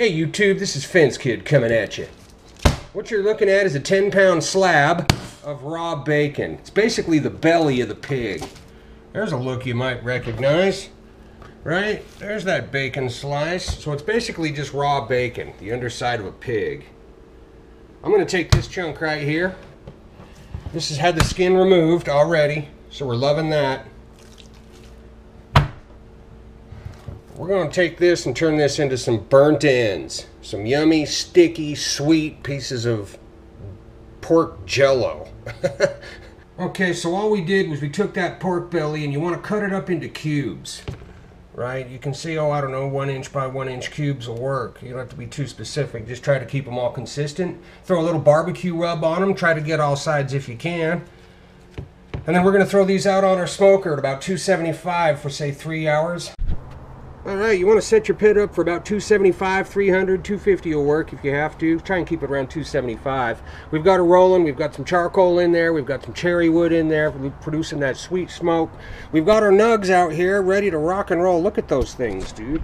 Hey YouTube, this is Fence Kid coming at you. What you're looking at is a 10 pound slab of raw bacon. It's basically the belly of the pig. There's a look you might recognize, right? There's that bacon slice. So it's basically just raw bacon, the underside of a pig. I'm gonna take this chunk right here. This has had the skin removed already, so we're loving that. We're going to take this and turn this into some burnt ends. Some yummy, sticky, sweet pieces of pork jello. okay, so all we did was we took that pork belly and you want to cut it up into cubes. Right? You can see, oh, I don't know, one inch by one inch cubes will work. You don't have to be too specific. Just try to keep them all consistent. Throw a little barbecue rub on them. Try to get all sides if you can. And then we're going to throw these out on our smoker at about 275 for, say, three hours. All right, you want to set your pit up for about 275, 300, 250 will work if you have to. Try and keep it around 275. We've got it rolling. We've got some charcoal in there. We've got some cherry wood in there producing that sweet smoke. We've got our nugs out here ready to rock and roll. Look at those things, dude.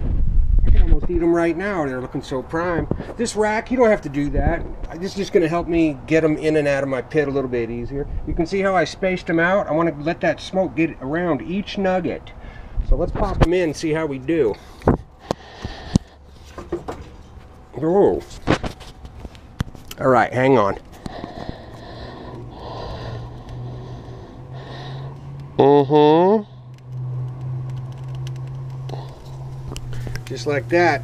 I can almost eat them right now. They're looking so prime. This rack, you don't have to do that. This is just going to help me get them in and out of my pit a little bit easier. You can see how I spaced them out. I want to let that smoke get around each nugget. So let's pop them in and see how we do. Oh. All right, hang on. Mm-hmm. Just like that.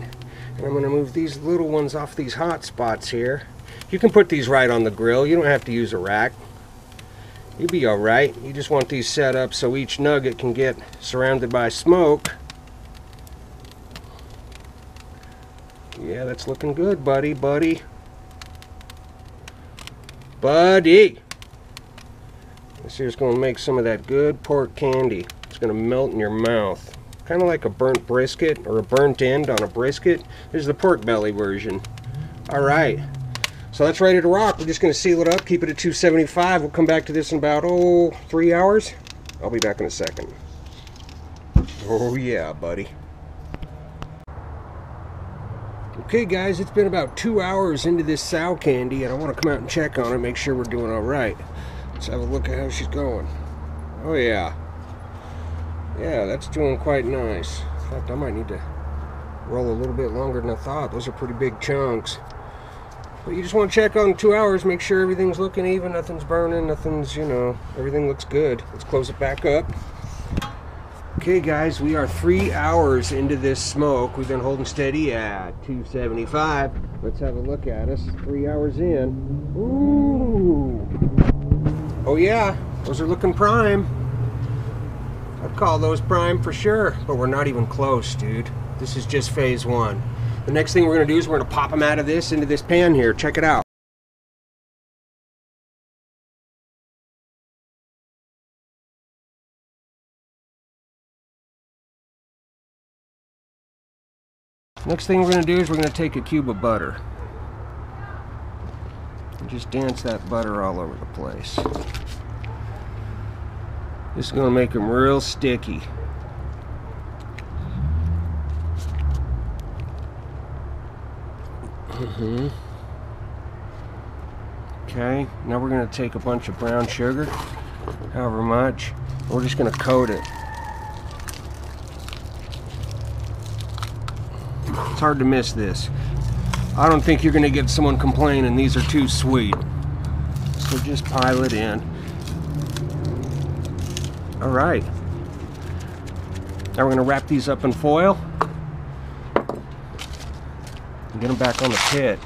And I'm going to move these little ones off these hot spots here. You can put these right on the grill. You don't have to use a rack. You'll be all right. You just want these set up so each nugget can get surrounded by smoke. Yeah, that's looking good, buddy, buddy. Buddy! This here's going to make some of that good pork candy. It's going to melt in your mouth. Kind of like a burnt brisket or a burnt end on a brisket. This is the pork belly version. All right. So that's ready to rock. We're just going to seal it up, keep it at 275. We'll come back to this in about, oh, three hours. I'll be back in a second. Oh, yeah, buddy. Okay, guys, it's been about two hours into this sow candy, and I want to come out and check on it, make sure we're doing all right. Let's have a look at how she's going. Oh, yeah. Yeah, that's doing quite nice. In fact, I might need to roll a little bit longer than I thought. Those are pretty big chunks. But you just want to check on two hours, make sure everything's looking even, nothing's burning, nothing's, you know, everything looks good. Let's close it back up. Okay guys, we are three hours into this smoke. We've been holding steady at 275. Let's have a look at us. Three hours in. Ooh. Oh yeah, those are looking prime. I'd call those prime for sure, but we're not even close, dude. This is just phase one. The next thing we're going to do is we're going to pop them out of this into this pan here. Check it out. Next thing we're going to do is we're going to take a cube of butter. And just dance that butter all over the place. This is going to make them real sticky. Mm-hmm. Okay, now we're going to take a bunch of brown sugar, however much. We're just going to coat it. It's hard to miss this. I don't think you're going to get someone complaining these are too sweet. So just pile it in. All right. Now we're going to wrap these up in foil. And get them back on the pit.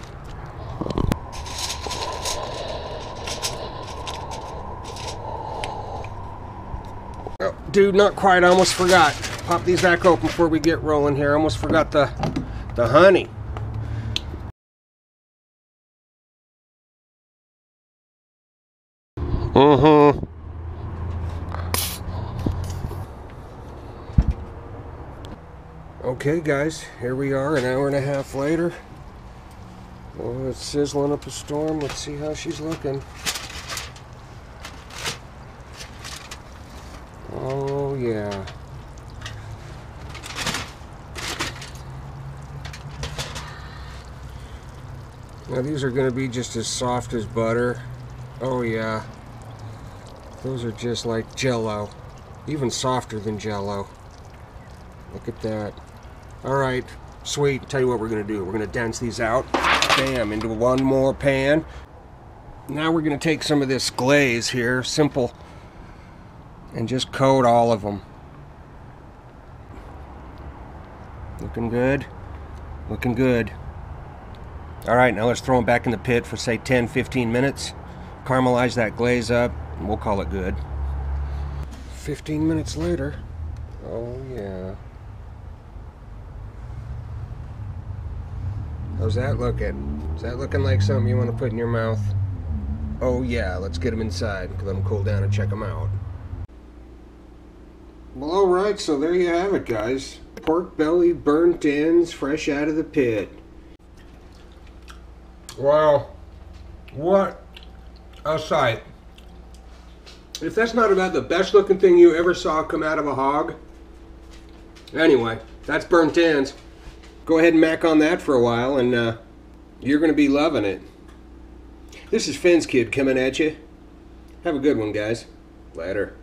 Dude, not quite. I almost forgot. Pop these back open before we get rolling here. I almost forgot the, the honey. Mm-hmm. Okay, guys, here we are an hour and a half later. Oh, it's sizzling up a storm. Let's see how she's looking. Oh, yeah. Now these are going to be just as soft as butter. Oh yeah. Those are just like jello. Even softer than jello. Look at that. Alright, sweet. Tell you what we're to do. We're to dance these out. Bam, into one more pan. Now we're to take some of this glaze here, simple, and just coat all of them. Looking good. Looking good. Alright, now let's throw them back in the pit for say 10-15 minutes. Caramelize that glaze up, and we'll call it good. 15 minutes later. Oh yeah. How's that looking? Is that looking like something you want to put in your mouth? Oh yeah, let's get them inside. Let them cool down and check them out. Well, alright, so there you have it, guys. Pork belly burnt ends, fresh out of the pit. Wow. What a sight. If that's not about the best looking thing you ever saw come out of a hog. Anyway, that's burnt ends. Go ahead and mac on that for a while and uh, you're going to be loving it. This is Fence Kid coming at you. Have a good one, guys. Later.